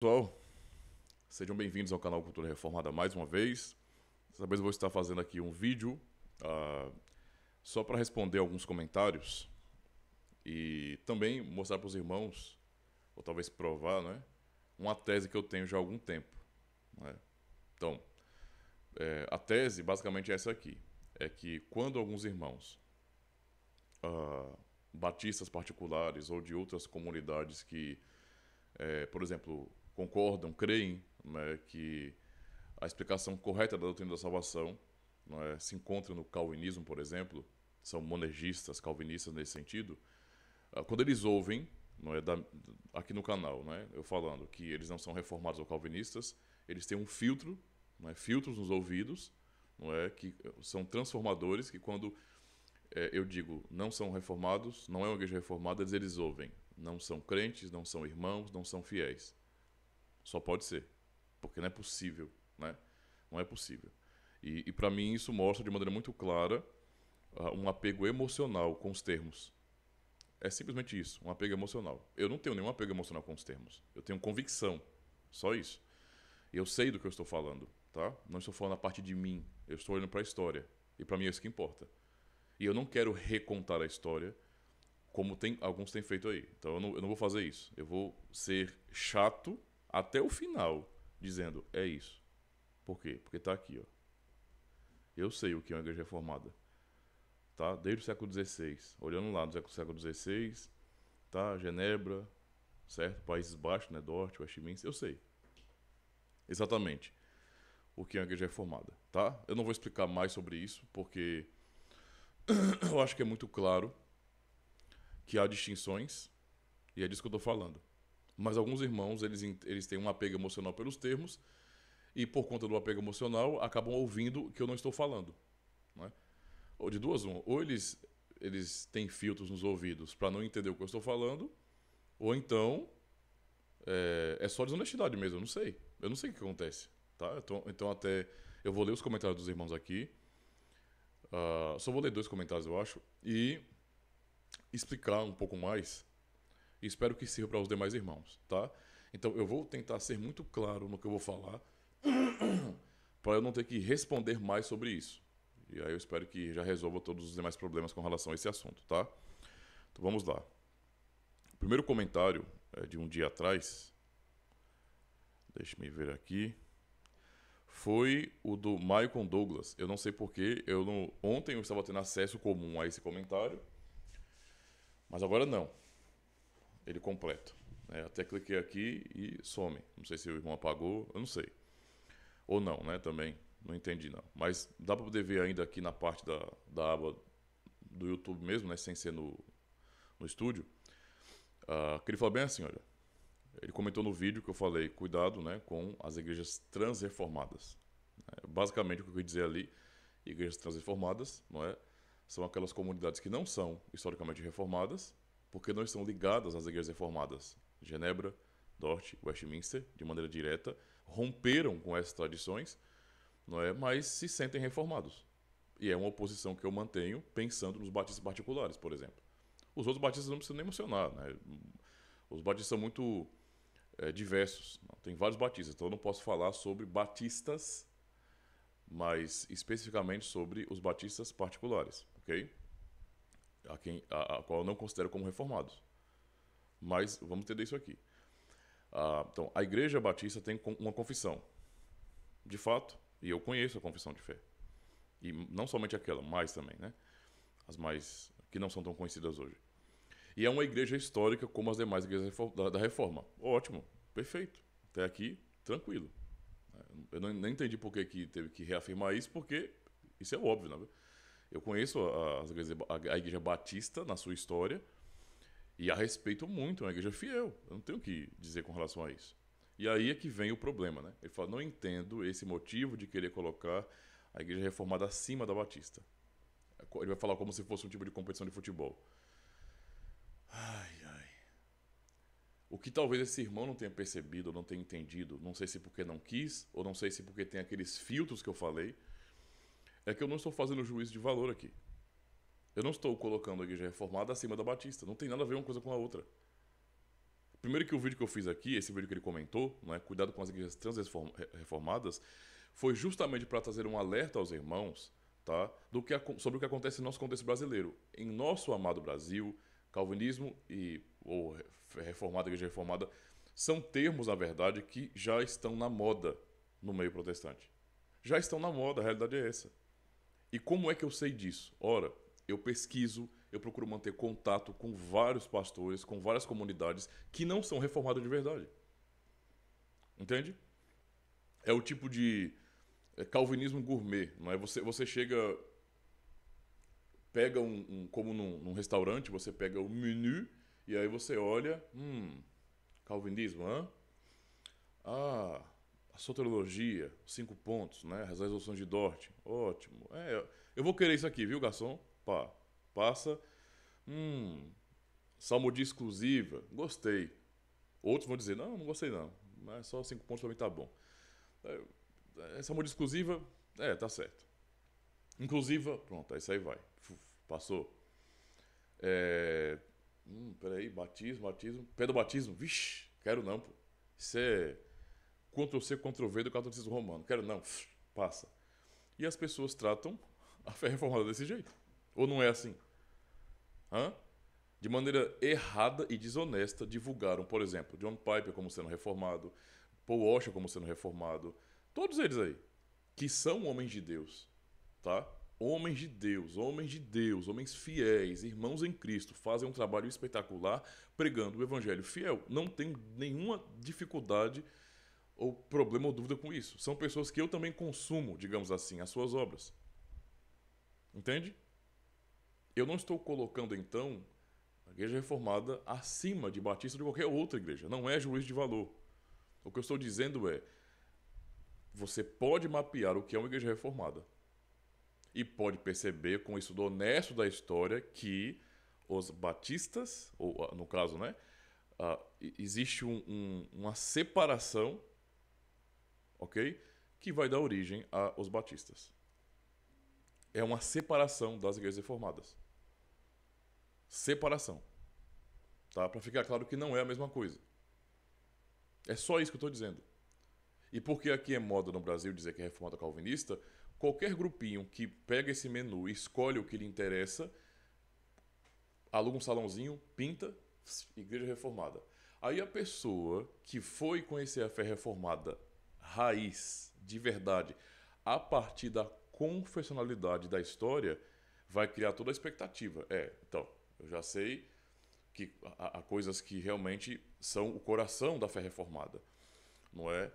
pessoal, sejam bem-vindos ao canal Cultura Reformada mais uma vez. Dessa vez eu vou estar fazendo aqui um vídeo uh, só para responder alguns comentários e também mostrar para os irmãos, ou talvez provar, né, uma tese que eu tenho já há algum tempo. Né? Então, é, a tese basicamente é essa aqui: é que quando alguns irmãos, uh, batistas particulares ou de outras comunidades que, é, por exemplo, concordam, creem né, que a explicação correta da doutrina da salvação né, se encontra no calvinismo, por exemplo, são monergistas, calvinistas nesse sentido, ah, quando eles ouvem, não é, da, aqui no canal, né, eu falando que eles não são reformados ou calvinistas, eles têm um filtro, não é, filtros nos ouvidos, não é, que são transformadores que quando é, eu digo não são reformados, não é uma igreja reformada, eles, eles ouvem, não são crentes, não são irmãos, não são fiéis. Só pode ser. Porque não é possível, né? Não é possível. E, e para mim isso mostra de maneira muito clara uh, um apego emocional com os termos. É simplesmente isso, um apego emocional. Eu não tenho nenhum apego emocional com os termos. Eu tenho convicção. Só isso. Eu sei do que eu estou falando, tá? Não estou falando a parte de mim. Eu estou olhando para a história. E para mim é isso que importa. E eu não quero recontar a história como tem, alguns têm feito aí. Então eu não, eu não vou fazer isso. Eu vou ser chato até o final, dizendo: é isso. Por quê? Porque está aqui. Ó. Eu sei o que é uma igreja reformada. Tá? Desde o século XVI. Olhando lá no século XVI, tá? Genebra, certo? Países Baixos, né? Dort, Westminster, eu sei. Exatamente o que é uma igreja reformada, tá? Eu não vou explicar mais sobre isso, porque eu acho que é muito claro que há distinções, e é disso que eu estou falando. Mas alguns irmãos, eles, eles têm um apego emocional pelos termos e por conta do apego emocional acabam ouvindo o que eu não estou falando. Né? Ou de duas, uma. Ou eles, eles têm filtros nos ouvidos para não entender o que eu estou falando, ou então é, é, só desonestidade mesmo, eu não sei. Eu não sei o que acontece. Tá? Então, então até eu vou ler os comentários dos irmãos aqui. Uh, só vou ler dois comentários, eu acho. E explicar um pouco mais e espero que sirva para os demais irmãos, tá? Então eu vou tentar ser muito claro no que eu vou falar para eu não ter que responder mais sobre isso. E aí eu espero que já resolva todos os demais problemas com relação a esse assunto, tá? Então vamos lá. O primeiro comentário é de um dia atrás. Deixe-me ver aqui. Foi o do Michael Douglas. Eu não sei porquê. Eu não... Ontem eu estava tendo acesso comum a esse comentário. Mas agora não ele completo. É, até cliquei aqui e some. Não sei se o irmão apagou, eu não sei. Ou não, né? Também não entendi não. Mas dá para poder ver ainda aqui na parte da, da aba do YouTube mesmo, né? Sem ser no, no estúdio. Uh, que ele falou bem assim, olha. Ele comentou no vídeo que eu falei, cuidado né, com as igrejas transreformadas. É, basicamente o que eu quis dizer ali, igrejas transreformadas, não é? São aquelas comunidades que não são historicamente reformadas, porque não estão ligadas às igrejas reformadas. Genebra, Dort, Westminster, de maneira direta, romperam com essas tradições, não é? mas se sentem reformados. E é uma oposição que eu mantenho pensando nos batistas particulares, por exemplo. Os outros batistas não precisam nem mencionar. Né? Os batistas são muito é, diversos. Tem vários batistas, então eu não posso falar sobre batistas, mas especificamente sobre os batistas particulares, ok? A, quem, a, a qual eu não considero como reformados. Mas vamos entender isso aqui. Ah, então, a Igreja Batista tem uma confissão. De fato, e eu conheço a confissão de fé. E não somente aquela, mais também, né? As mais que não são tão conhecidas hoje. E é uma igreja histórica como as demais igrejas da Reforma. Ótimo, perfeito. Até aqui, tranquilo. Eu não, nem entendi por que, que teve que reafirmar isso, porque isso é óbvio, né? Eu conheço a, a, a Igreja Batista na sua história e a respeito muito, é uma igreja fiel. Eu não tenho o que dizer com relação a isso. E aí é que vem o problema, né? Ele fala: não entendo esse motivo de querer colocar a igreja reformada acima da Batista. Ele vai falar como se fosse um tipo de competição de futebol. Ai, ai. O que talvez esse irmão não tenha percebido não tenha entendido, não sei se porque não quis, ou não sei se porque tem aqueles filtros que eu falei, é que eu não estou fazendo juízo de valor aqui. Eu não estou colocando a igreja reformada acima da batista. Não tem nada a ver uma coisa com a outra. Primeiro que o vídeo que eu fiz aqui, esse vídeo que ele comentou, não é, cuidado com as igrejas transreformadas, foi justamente para trazer um alerta aos irmãos, tá, do que sobre o que acontece no nosso contexto brasileiro. Em nosso amado Brasil, calvinismo e ou reformada, igreja reformada, são termos, na verdade, que já estão na moda no meio protestante. Já estão na moda, a realidade é essa. E como é que eu sei disso? Ora, eu pesquiso, eu procuro manter contato com vários pastores, com várias comunidades que não são reformadas de verdade. Entende? É o tipo de é, calvinismo gourmet, não é? Você, você chega, pega um, um como num, num, restaurante, você pega o menu e aí você olha, hum, calvinismo, hã? Ah, a soteriologia, cinco pontos, né? As resoluções de Dort, ótimo. É, eu vou querer isso aqui, viu, garçom? Pá, passa. Hum, salmodia exclusiva, gostei. Outros vão dizer, não, não gostei não. Mas só cinco pontos para mim tá bom. É, é, salmodia exclusiva, é, tá certo. Inclusiva, pronto, isso aí vai. Passou. É, hum, peraí, batismo, batismo. Pé do batismo, vixe, quero não, pô. Isso é Ctrl-C, Ctrl-V do catolicismo romano. Quero não, passa. E as pessoas tratam a fé reformada desse jeito. Ou não é assim? Hã? De maneira errada e desonesta, divulgaram, por exemplo, John Piper como sendo reformado, Paul Washer como sendo reformado, todos eles aí, que são homens de Deus, tá? Homens de Deus, homens de Deus, homens fiéis, irmãos em Cristo, fazem um trabalho espetacular pregando o evangelho fiel. Não tem nenhuma dificuldade ou problema ou dúvida com isso. São pessoas que eu também consumo, digamos assim, as suas obras. Entende? Eu não estou colocando, então, a igreja reformada acima de batista de qualquer outra igreja. Não é juízo de valor. O que eu estou dizendo é: você pode mapear o que é uma igreja reformada. E pode perceber, com isso do honesto da história, que os batistas, ou ah, no caso, né? Uh, existe um, um, uma separação, ok? Que vai dar origem aos batistas. É uma separação das igrejas reformadas separação. Tá? Para ficar claro que não é a mesma coisa. É só isso que eu estou dizendo. E porque aqui é moda no Brasil dizer que é reformada calvinista, qualquer grupinho que pega esse menu escolhe o que lhe interessa, aluga um salãozinho, pinta, igreja reformada. Aí a pessoa que foi conhecer a fé reformada raiz, de verdade, a partir da confessionalidade da história, vai criar toda a expectativa. É, então, eu já sei que há, coisas que realmente são o coração da fé reformada, não é?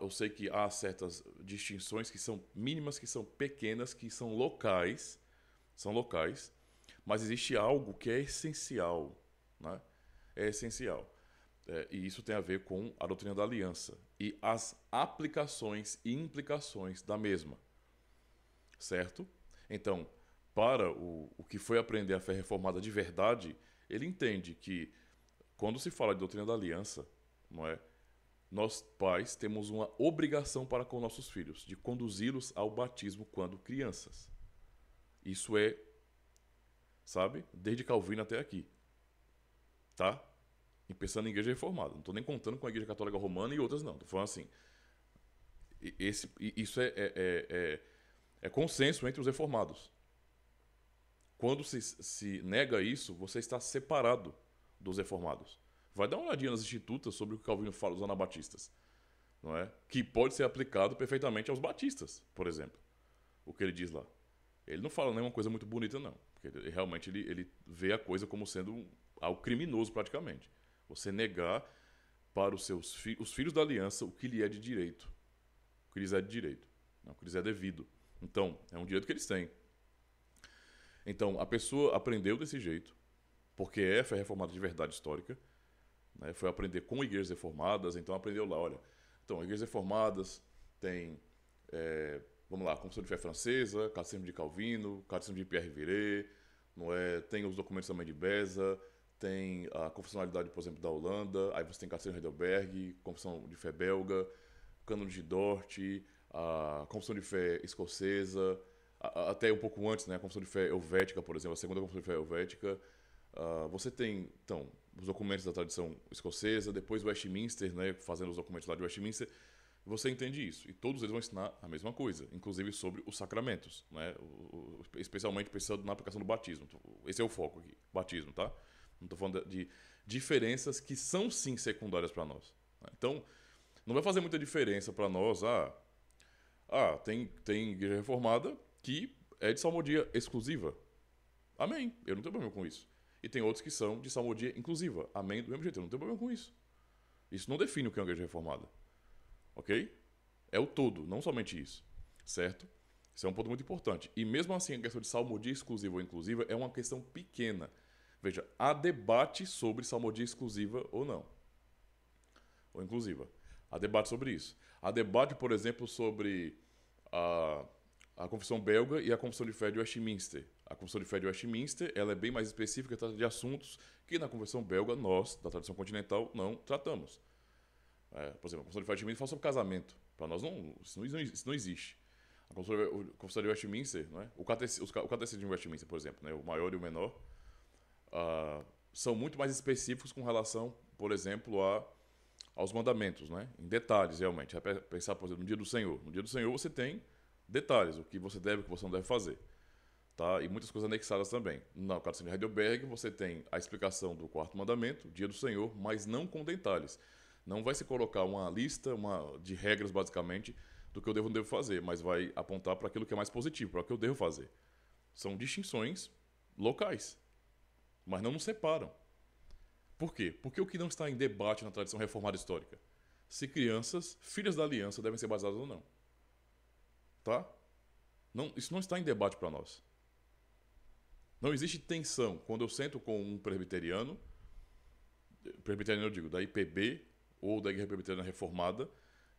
Eu sei que há certas distinções que são mínimas, que são pequenas, que são locais, são locais, mas existe algo que é essencial, né? É essencial. É, e isso tem a ver com a doutrina da aliança e as aplicações e implicações da mesma. Certo? Então, para o, o que foi aprender a fé reformada de verdade, ele entende que quando se fala de doutrina da aliança, não é? Nós pais temos uma obrigação para com nossos filhos de conduzi-los ao batismo quando crianças. Isso é, sabe, desde Calvino até aqui. Tá? E pensando em igreja reformada. Não estou nem contando com a igreja católica romana e outras não. Estou falando assim. Esse, isso é, é, é, é, é consenso entre os reformados. Quando se, se nega isso, você está separado dos reformados. Vai dar uma olhadinha nas institutas sobre o que Calvino fala dos anabatistas. Não é? Que pode ser aplicado perfeitamente aos batistas, por exemplo. O que ele diz lá. Ele não fala nenhuma coisa muito bonita, não. Porque ele, realmente ele, ele vê a coisa como sendo algo criminoso, praticamente. Você negar para os seus fi os filhos da aliança o que lhe é de direito. O que lhes é de direito. Não, o que lhes é devido. Então, é um direito que eles têm. Então, a pessoa aprendeu desse jeito, porque é fé reformada de verdade histórica, né? foi aprender com igrejas reformadas, então aprendeu lá, olha, então, igrejas reformadas tem, é, vamos lá, Confissão de Fé Francesa, Catecismo de Calvino, Catecismo de Pierre Viret, não é? tem os documentos também de Beza, tem a confessionalidade, por exemplo, da Holanda, aí você tem de Heidelberg, Confissão de Fé Belga, Cânon de Dort, a Confissão de Fé Escocesa, até um pouco antes, né, a Confissão de Fé Helvética, por exemplo, a segunda Confissão de Fé Helvética, Uh, você tem, então, os documentos da tradição escocesa, depois Westminster, né, fazendo os documentos lá de Westminster, você entende isso. E todos eles vão ensinar a mesma coisa, inclusive sobre os sacramentos, né, o, o, especialmente pensando na aplicação do batismo. Esse é o foco aqui, batismo, tá? Não estou falando de diferenças que são sim secundárias para nós. Então, não vai fazer muita diferença para nós, ah, ah, tem, tem igreja reformada que é de salmodia exclusiva. Amém. Eu não tenho problema com isso. E tem outros que são de salmodia inclusiva. Amém. Do mesmo jeito. Eu não tenho problema com isso. Isso não define o que é uma igreja reformada. Ok? É o todo, não somente isso. Certo? Isso é um ponto muito importante. E mesmo assim, a questão de salmodia exclusiva ou inclusiva é uma questão pequena. Veja, há debate sobre salmodia exclusiva ou não. Ou inclusiva. Há debate sobre isso. Há debate, por exemplo, sobre a, a Confissão Belga e a Confissão de Fé de Westminster. A Confissão de Fé de Westminster ela é bem mais específica, trata de assuntos que na Confissão Belga nós, da tradição continental, não tratamos. É, por exemplo, a Confissão de Fé de Westminster fala sobre casamento. Para nós não isso, não, isso não existe. A Confissão de Westminster, né? o, catecismo de Westminster, por exemplo, né? o maior e o menor, uh, são muito mais específicos com relação, por exemplo, a aos mandamentos, né? em detalhes, realmente. É pensar, por exemplo, no dia do Senhor. No dia do Senhor você tem detalhes, o que você deve o que você não deve fazer. Tá? E muitas coisas anexadas também. No caso de Heidelberg, você tem a explicação do quarto mandamento, dia do Senhor, mas não com detalhes. Não vai se colocar uma lista uma, de regras, basicamente, do que eu devo ou não devo fazer, mas vai apontar para aquilo que é mais positivo, para o que eu devo fazer. São distinções locais, mas não nos separam. Por quê? Porque o que não está em debate na tradição reformada histórica? Se crianças, filhas da aliança, devem ser batizadas ou não. Tá? Não, isso não está em debate para nós. Não existe tensão quando eu sento com um presbiteriano, presbiteriano eu digo, da IPB ou da Igreja Presbiteriana Reformada,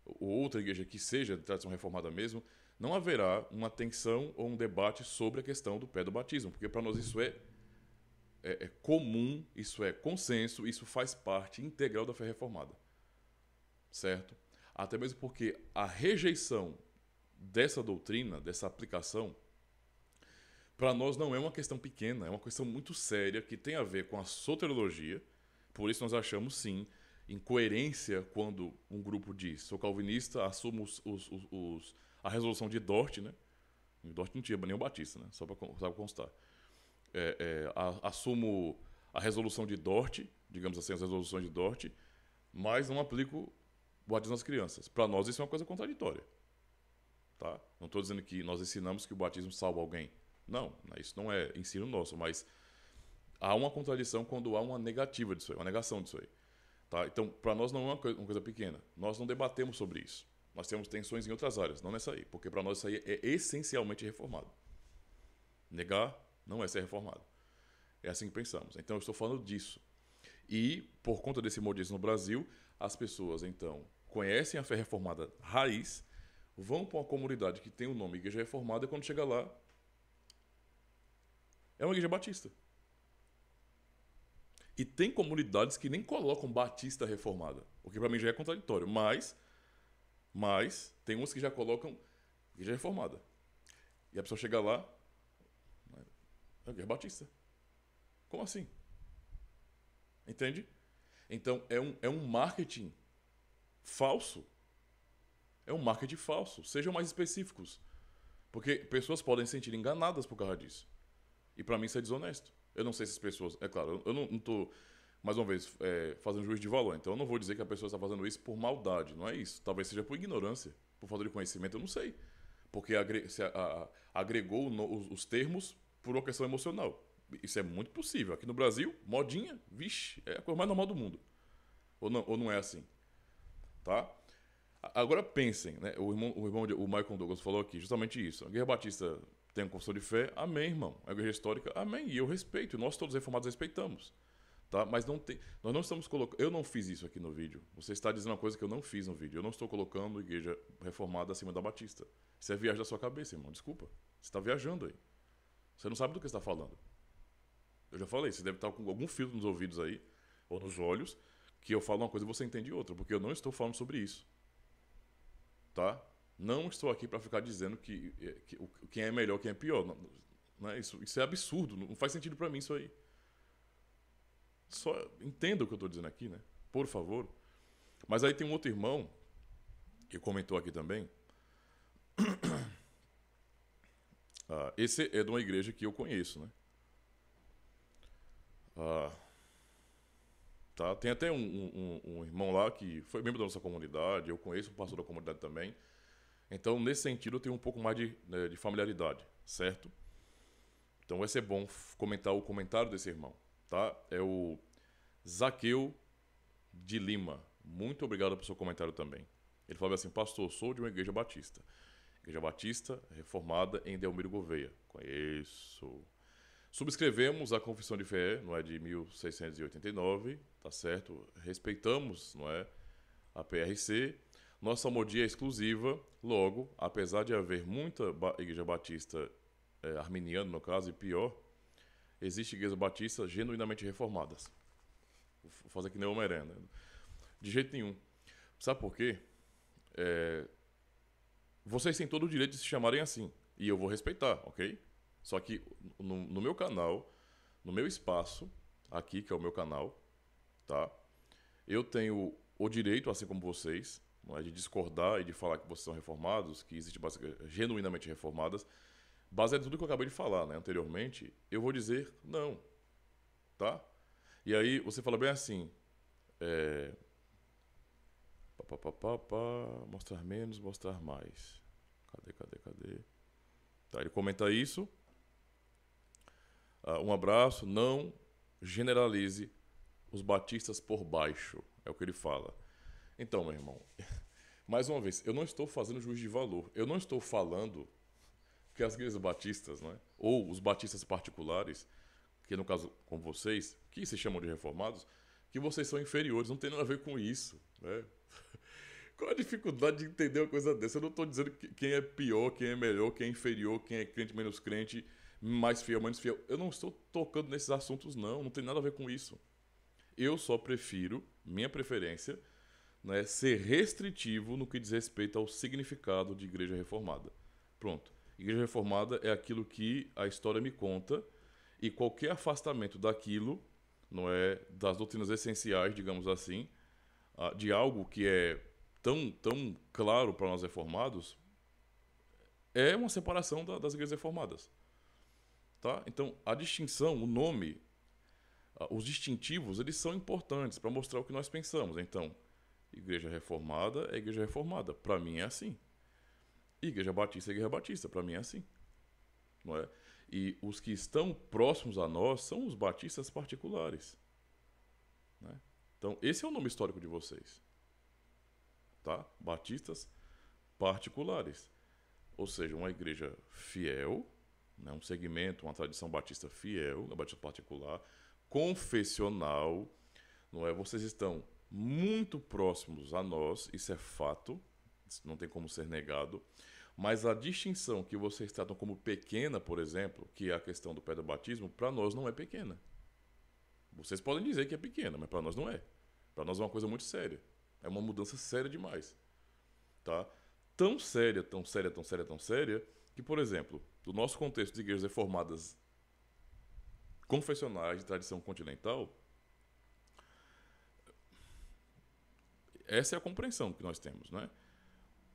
ou outra igreja que seja de tradição reformada mesmo, não haverá uma tensão ou um debate sobre a questão do pé do batismo, porque para nós isso é é, é comum, isso é consenso, isso faz parte integral da fé reformada. Certo? Até mesmo porque a rejeição dessa doutrina, dessa aplicação, para nós não é uma questão pequena, é uma questão muito séria que tem a ver com a soteriologia. Por isso nós achamos sim incoerência quando um grupo diz sou calvinista, assumo os, os, os, a resolução de Dort, né? Dort não tinha nenhum batista, né? Só para constar é, é, a, assumo a resolução de Dort, digamos assim, as resoluções de Dort, mas não aplico o batismo nas crianças. Para nós isso é uma coisa contraditória. Tá? Não estou dizendo que nós ensinamos que o batismo salva alguém. Não, né, isso não é ensino nosso, mas há uma contradição quando há uma negativa disso aí, uma negação disso aí. Tá? Então, para nós não é uma coisa, uma coisa, pequena. Nós não debatemos sobre isso. Nós temos tensões em outras áreas, não nessa aí, porque para nós isso aí é essencialmente reformado. Negar não é ser reformado. É assim que pensamos. Então eu estou falando disso. E por conta desse modismo no Brasil, as pessoas então conhecem a fé reformada raiz, vão para uma comunidade que tem o nome Igreja Reformada e quando chega lá é uma igreja batista. E tem comunidades que nem colocam batista reformada, o que para mim já é contraditório, mas mas tem uns que já colocam igreja reformada. E a pessoa chega lá, é a Guerra Batista. Como assim? Entende? Então é um, é um marketing falso. É um marketing falso. Sejam mais específicos. Porque pessoas podem se sentir enganadas por causa disso. E para mim isso é desonesto. Eu não sei se as pessoas. É claro, eu não estou, mais uma vez, é, fazendo juízo de valor. Então eu não vou dizer que a pessoa está fazendo isso por maldade. Não é isso. Talvez seja por ignorância, por falta de conhecimento, eu não sei. Porque agregou os termos por uma questão emocional. Isso é muito possível. Aqui no Brasil, modinha, vixe, é a coisa mais normal do mundo. Ou não, ou não é assim? Tá? Agora pensem, né? O irmão, o irmão o Michael Douglas falou aqui justamente isso. A Guerra Batista tem uma confissão de fé, amém, irmão. A Igreja Histórica, amém. E eu respeito, nós todos reformados respeitamos. Tá? Mas não tem, nós não estamos colocando. Eu não fiz isso aqui no vídeo. Você está dizendo uma coisa que eu não fiz no vídeo. Eu não estou colocando Igreja Reformada acima da Batista. Isso é viagem da sua cabeça, irmão. Desculpa. Você está viajando aí. Você não sabe do que está falando. Eu já falei, você deve estar com algum filtro nos ouvidos aí, ou nos olhos, que eu falo uma coisa e você entende outra, porque eu não estou falando sobre isso. Tá? Não estou aqui para ficar dizendo que, que, quem é melhor, quem é pior. Não, não é isso, isso é absurdo, não faz sentido para mim isso aí. Só entenda o que eu estou dizendo aqui, né? Por favor. Mas aí tem um outro irmão que comentou aqui também. Ah, esse é de uma igreja que eu conheço, né? Ah, tá? Tem até um, um, um, irmão lá que foi membro da nossa comunidade, eu conheço o pastor da comunidade também. Então, nesse sentido, eu tenho um pouco mais de, né, de familiaridade, certo? Então vai ser bom comentar o comentário desse irmão, tá? É o Zaqueu de Lima. Muito obrigado pelo seu comentário também. Ele falou assim: Pastor, sou de uma igreja batista. Igreja Batista Reformada em Delmiro Gouveia. Conheço. Subscrevemos a Confissão de Fé, não é de 1689, tá certo? Respeitamos, não é, a PRC. Nossa modia é exclusiva, logo, apesar de haver muita igreja batista é, arminiana, no caso, e pior, existe igrejas batistas genuinamente reformadas. Vou fazer que nem o merenda. De jeito nenhum. Sabe por quê? É, vocês têm todo o direito de se chamarem assim. E eu vou respeitar, ok? Só que no, no meu canal, no meu espaço, aqui, que é o meu canal, tá? Eu tenho o direito, assim como vocês, não é, de discordar e de falar que vocês são reformados, que existem genuinamente reformadas. Baseado em tudo que eu acabei de falar né, anteriormente, eu vou dizer não. Tá? E aí você fala bem assim. É, Pá, pá, pá, pá, mostrar menos, mostrar mais. Cadê, cadê, cadê? Tá, ele comenta isso. Uh, um abraço. Não generalize os batistas por baixo. É o que ele fala. Então, meu irmão, mais uma vez, eu não estou fazendo juízo de valor. Eu não estou falando que as igrejas batistas, né, ou os batistas particulares, que no caso com vocês, que se chamam de reformados, que vocês são inferiores. Não tem nada a ver com isso. Né? Qual a dificuldade de entender uma coisa dessa? Eu não estou dizendo quem é pior, quem é melhor, quem é inferior, quem é crente, menos crente, mais fiel, menos fiel. Eu não estou tocando nesses assuntos, não. Não tem nada a ver com isso. Eu só prefiro, minha preferência, né, ser restritivo no que diz respeito ao significado de igreja reformada. Pronto. Igreja reformada é aquilo que a história me conta e qualquer afastamento daquilo, não é, das doutrinas essenciais, digamos assim, ah, de algo que é tão, tão claro para nós reformados, é uma separação da, das igrejas reformadas. Tá? Então, a distinção, o nome, os distintivos, eles são importantes para mostrar o que nós pensamos. Então, igreja reformada é igreja reformada. Para mim é assim. Igreja batista é igreja batista. Para mim é assim. Não é? E os que estão próximos a nós são os batistas particulares. Né? Então, esse é o nome histórico de vocês. Tá? Batistas particulares. Ou seja, uma igreja fiel, né? um segmento, uma tradição batista fiel, uma batista particular, confessional, não é? Vocês estão muito próximos a nós, isso é fato, isso não tem como ser negado. Mas a distinção que vocês tratam como pequena, por exemplo, que é a questão do pé do batismo, para nós não é pequena. Vocês podem dizer que é pequena, mas para nós não é. Para nós é uma coisa muito séria. É uma mudança séria demais. Tá? Tão séria, tão séria, tão séria, tão séria, que, por exemplo, do nosso contexto de igrejas reformadas confessionais de tradição continental, essa é a compreensão que nós temos, né?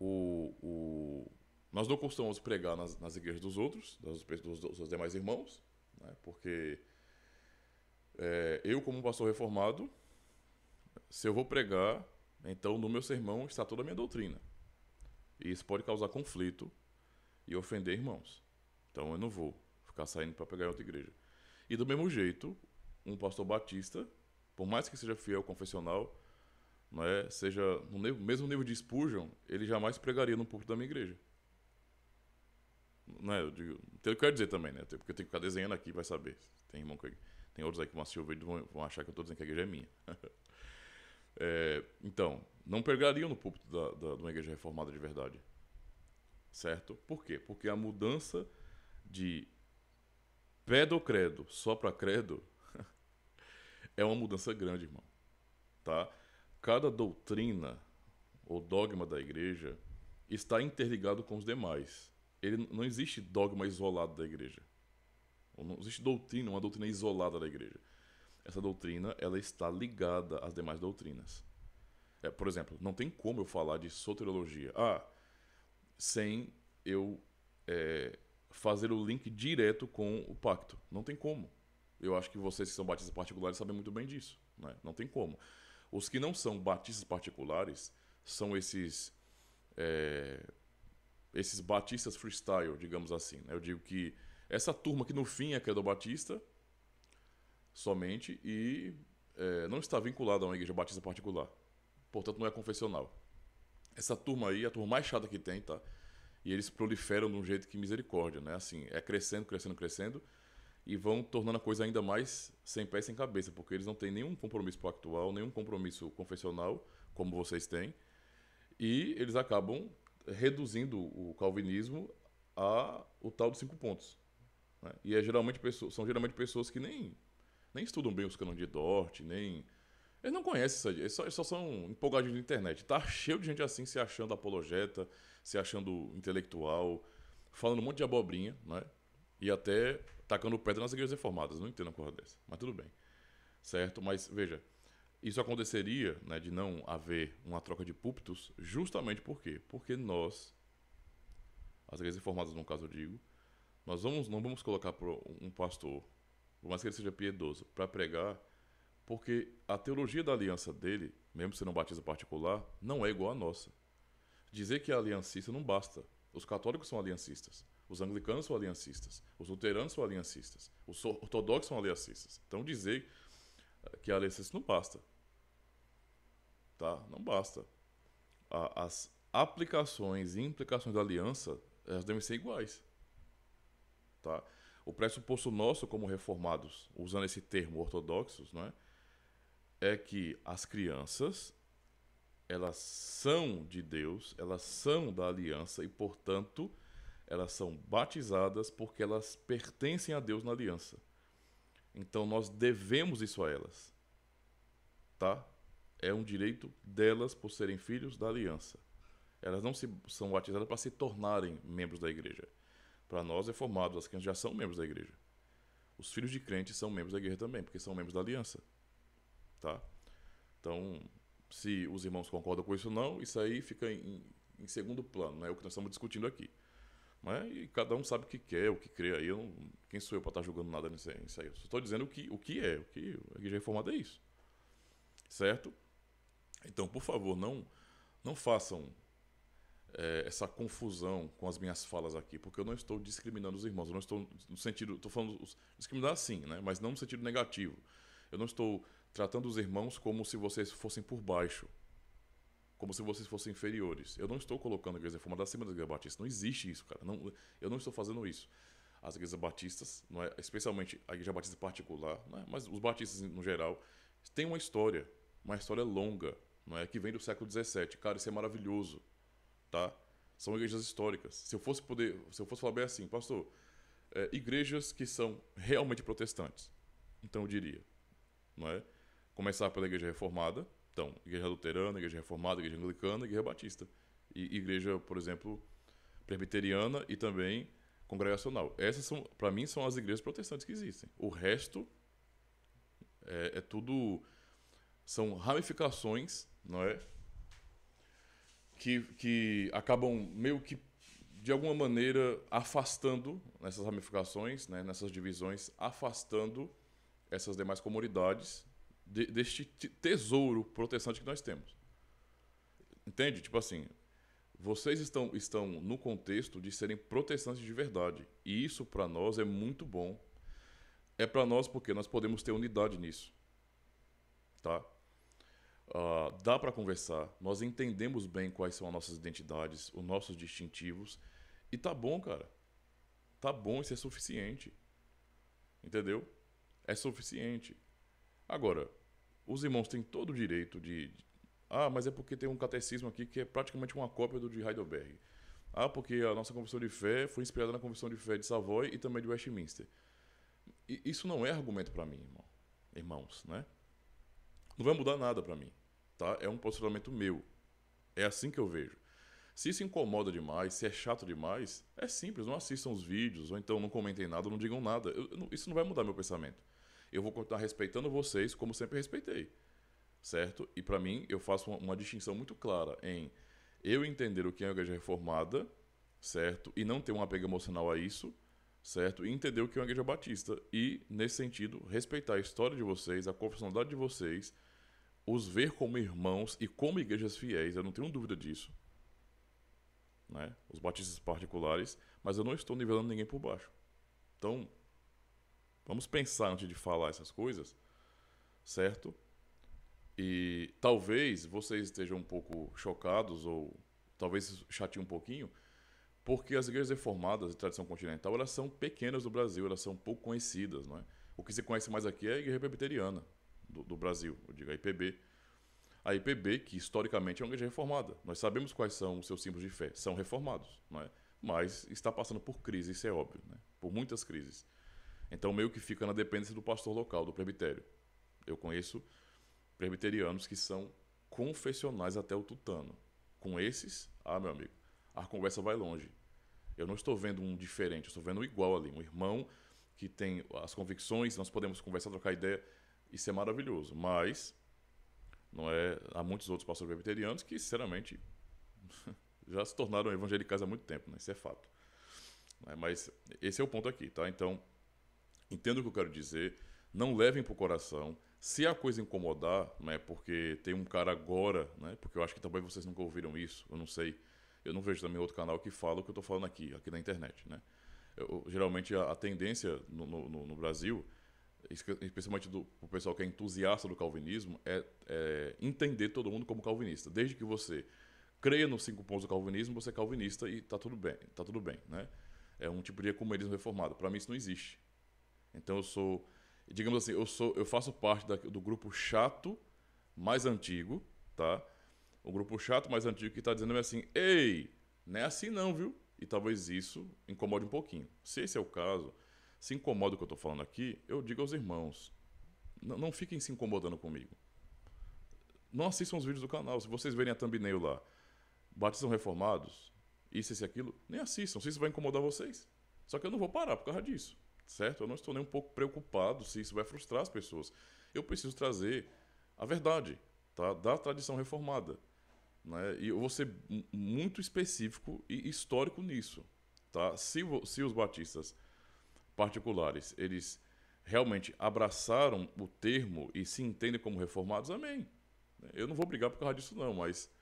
O, o, nós não costumamos pregar nas, nas igrejas dos outros, dos, dos, dos demais irmãos, né? porque é, eu, como pastor reformado, se eu vou pregar, então no meu sermão está toda a minha doutrina. E isso pode causar conflito e ofender irmãos. Então eu não vou ficar saindo para pregar em outra igreja. E do mesmo jeito, um pastor batista, por mais que seja fiel confessional, não é, seja no mesmo nível de Spurgeon, ele jamais pregaria no púlpito da minha igreja. Não é, eu digo, tem o que eu quero dizer também, né? Porque eu tenho que ficar desenhando aqui, vai saber. Tem irmão que, tem outros aí que vão assistir o vídeo vão, vão achar que eu estou dizendo que a igreja é minha. É, então, não pregariam no púlpito da, da, de uma igreja reformada de verdade. Certo? Por quê? Porque a mudança de pedo credo só para credo é uma mudança grande, irmão. Tá? Cada doutrina ou dogma da igreja está interligado com os demais. Ele não existe dogma isolado da igreja. Não existe doutrina, uma doutrina isolada da igreja essa doutrina ela está ligada às demais doutrinas. É, por exemplo, não tem como eu falar de soteriologia ah, sem eu é, fazer o link direto com o pacto. Não tem como. Eu acho que vocês que são batistas particulares sabem muito bem disso. Né? Não tem como. Os que não são batistas particulares são esses é, esses batistas freestyle, digamos assim. Né? Eu digo que essa turma que no fim é credo batista somente e é, não está vinculada a uma igreja batista particular. Portanto, não é confessional. Essa turma aí, a turma mais chata que tem, tá? E eles proliferam de um jeito que misericórdia, né? Assim, é crescendo, crescendo, crescendo e vão tornando a coisa ainda mais sem pé e sem cabeça, porque eles não têm nenhum compromisso pactual, nenhum compromisso confessional, como vocês têm, e eles acabam reduzindo o calvinismo a o tal dos cinco pontos. Né? E é geralmente pessoas, são geralmente pessoas que nem, nem estudam bem os cânones de Dort, nem... Eles não conhecem isso aí, eles só, eles só são empolgados na internet. Tá cheio de gente assim se achando apologeta, se achando intelectual, falando um monte de abobrinha, né? E até tacando pedra nas igrejas reformadas. Não entendo uma coisa dessa, mas tudo bem. Certo? Mas veja, isso aconteceria né, de não haver uma troca de púlpitos justamente por quê? Porque nós, as igrejas reformadas no caso eu digo, nós vamos, não vamos colocar um pastor, por mais que ele seja piedoso, para pregar, porque a teologia da aliança dele, mesmo sendo um batismo particular, não é igual à nossa. Dizer que é aliancista não basta. Os católicos são aliancistas, os anglicanos são aliancistas, os luteranos são aliancistas, os ortodoxos são aliancistas. Então dizer que a aliança não basta. Tá? Não basta. As aplicações e implicações da aliança elas devem ser iguais. Tá? O pressuposto nosso como reformados, usando esse termo ortodoxos, não é? é que as crianças elas são de Deus, elas são da aliança e, portanto, elas são batizadas porque elas pertencem a Deus na aliança. Então nós devemos isso a elas. Tá? É um direito delas por serem filhos da aliança. Elas não se, são batizadas para se tornarem membros da igreja. Para nós é formado, as crianças já são membros da igreja. Os filhos de crentes são membros da igreja também, porque são membros da aliança. Tá? Então, se os irmãos concordam com isso ou não, isso aí fica em, em segundo plano, é o que nós estamos discutindo aqui. Mas e cada um sabe o que quer, o que crê. Aí não, quem sou eu para estar julgando nada nisso aí? Eu só estou dizendo o que, o que é. O que a igreja reformada é isso. Certo? Então, por favor, não, não façam é, essa confusão com as minhas falas aqui, porque eu não estou discriminando os irmãos. Eu não estou no sentido. Estou falando discriminar sim, né? mas não no sentido negativo. Eu não estou tratando os irmãos como se vocês fossem por baixo como se vocês fossem inferiores. Eu não estou colocando a igreja reformada acima da igreja batista. Não existe isso, cara. Não, eu não estou fazendo isso. As igrejas batistas, não é, especialmente a igreja batista particular, é, mas os batistas no geral, têm uma história, uma história longa, não é, que vem do século XVII. Cara, isso é maravilhoso, tá? São igrejas históricas. Se eu fosse poder, se eu fosse falar bem assim, pastor, é, igrejas que são realmente protestantes. Então eu diria, não é? Começar pela igreja reformada, então, igreja luterana, igreja reformada, igreja anglicana, igreja batista. E igreja, por exemplo, presbiteriana e também congregacional. Essas são, para mim, são as igrejas protestantes que existem. O resto é, é tudo são ramificações, não é? Que, que acabam meio que de alguma maneira afastando nessas ramificações, né, nessas divisões, afastando essas demais comunidades de, deste tesouro protestante que nós temos. Entende? Tipo assim, vocês estão, estão no contexto de serem protestantes de verdade. E isso para nós é muito bom. É para nós porque nós podemos ter unidade nisso. Tá? Uh, dá para conversar. Nós entendemos bem quais são as nossas identidades, os nossos distintivos. E tá bom, cara. Tá bom, isso é suficiente. Entendeu? É suficiente. Agora, os irmãos têm todo o direito de, Ah, mas é porque tem um catecismo aqui que é praticamente uma cópia do de Heidelberg. Ah, porque a nossa confissão de fé foi inspirada na confissão de fé de Savoy e também de Westminster. E isso não é argumento para mim, irmão. irmãos, né? Não vai mudar nada para mim, tá? É um posicionamento meu. É assim que eu vejo. Se isso incomoda demais, se é chato demais, é simples, não assistam os vídeos, ou então não comentem nada, não digam nada. Eu, eu, isso não vai mudar meu pensamento. Eu vou continuar respeitando vocês como sempre respeitei. Certo? E para mim, eu faço uma, uma distinção muito clara em eu entender o que é a igreja reformada, certo? E não ter um apego emocional a isso, certo? E entender o que é uma igreja batista. E, nesse sentido, respeitar a história de vocês, a confessionalidade de vocês, os ver como irmãos e como igrejas fiéis, eu não tenho dúvida disso. Né? Os batistas particulares, mas eu não estou nivelando ninguém por baixo. Então, vamos pensar antes de falar essas coisas, certo? E talvez vocês estejam um pouco chocados ou talvez chateiem um pouquinho, porque as igrejas reformadas de tradição continental, elas são pequenas no Brasil, elas são pouco conhecidas, não é? O que se conhece mais aqui é a igreja presbiteriana do, do Brasil, eu digo a IPB. A IPB, que historicamente é uma igreja reformada. Nós sabemos quais são os seus símbolos de fé, são reformados, não é? Mas está passando por crise, isso é óbvio, né? Por muitas crises. Então meio que fica na dependência do pastor local, do presbitério. Eu conheço presbiterianos que são confessionais até o tutano. Com esses, ah, meu amigo, a conversa vai longe. Eu não estou vendo um diferente, eu estou vendo um igual ali, um irmão que tem as convicções, nós podemos conversar, trocar ideia, isso é maravilhoso. Mas não é há muitos outros pastores presbiterianos que, sinceramente, já se tornaram evangelicais há muito tempo, né? Isso é fato. Né? Mas esse é o ponto aqui, tá? Então, entendo o que eu quero dizer, não levem para o coração. Se a coisa incomodar, né, porque tem um cara agora, né, porque eu acho que talvez vocês nunca ouviram isso, eu não sei, eu não vejo também outro canal que fala o que eu estou falando aqui, aqui na internet, né. Eu, geralmente a, a tendência no, no, no, Brasil, especialmente do pessoal que é entusiasta do calvinismo, é, é, entender todo mundo como calvinista. Desde que você creia nos cinco pontos do calvinismo, você é calvinista e está tudo bem, tá tudo bem, né. É um tipo de ecumenismo reformado. Para mim isso não existe. Então eu sou digamos assim, eu sou, eu faço parte da, do grupo chato mais antigo, tá? O grupo chato mais antigo que está dizendo assim, ei, não é assim não, viu? E talvez isso incomode um pouquinho. Se esse é o caso, se incomoda o que eu estou falando aqui, eu digo aos irmãos, não, não fiquem se incomodando comigo. Não assistam os vídeos do canal. Se vocês verem a thumbnail lá, batizam reformados, isso, esse aquilo, nem assistam. Se isso vai incomodar vocês. Só que eu não vou parar por causa disso certo? Eu não estou nem um pouco preocupado se isso vai frustrar as pessoas. Eu preciso trazer a verdade tá? da tradição reformada. Né? E eu vou ser muito específico e histórico nisso. Tá? Se, se os batistas particulares eles realmente abraçaram o termo e se entendem como reformados, amém. Eu não vou brigar por causa disso, não, mas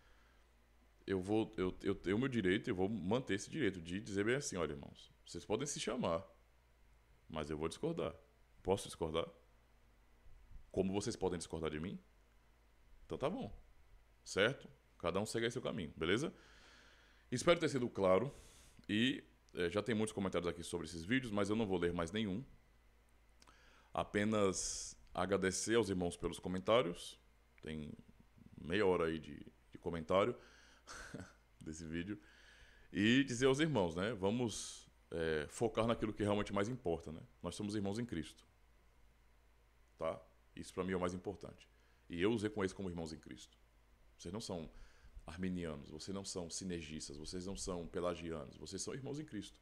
eu vou eu, eu tenho o meu direito, eu vou manter esse direito de dizer bem assim, olha, irmãos, vocês podem se chamar mas eu vou discordar. Posso discordar? Como vocês podem discordar de mim? Então tá bom. Certo? Cada um segue seu caminho, beleza? Espero ter sido claro. E é, já tem muitos comentários aqui sobre esses vídeos, mas eu não vou ler mais nenhum. Apenas agradecer aos irmãos pelos comentários. Tem meia hora aí de, de comentário desse vídeo. E dizer aos irmãos, né? Vamos é, focar naquilo que realmente mais importa, né? Nós somos irmãos em Cristo. Tá? Isso para mim é o mais importante. E eu os reconheço como irmãos em Cristo. Vocês não são arminianos, vocês não são sinergistas, vocês não são pelagianos, vocês são irmãos em Cristo.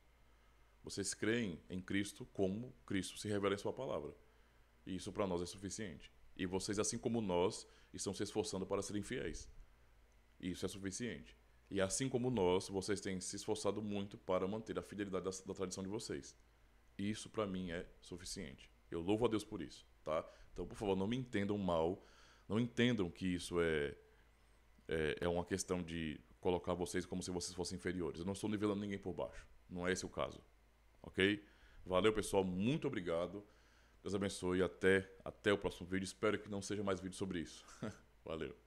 Vocês creem em Cristo como Cristo se revela em sua palavra. E isso para nós é suficiente. E vocês, assim como nós, estão se esforçando para serem fiéis. E isso é suficiente. E assim como nós, vocês têm se esforçado muito para manter a fidelidade da, da tradição de vocês. Isso para mim é suficiente. Eu louvo a Deus por isso, tá? Então, por favor, não me entendam mal. Não entendam que isso é, é, é uma questão de colocar vocês como se vocês fossem inferiores. Eu não estou nivelando ninguém por baixo. Não é esse o caso. Ok? Valeu, pessoal. Muito obrigado. Deus abençoe. Até, até o próximo vídeo. Espero que não seja mais vídeo sobre isso. Valeu.